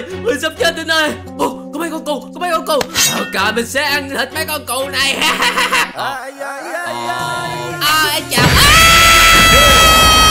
ơi mình sắp chết đến ơi, oh, có mấy con cừu có mấy con cừu. Ok mình sẽ ăn thịt mấy con cừu này. Ha ha ha ha. à, à,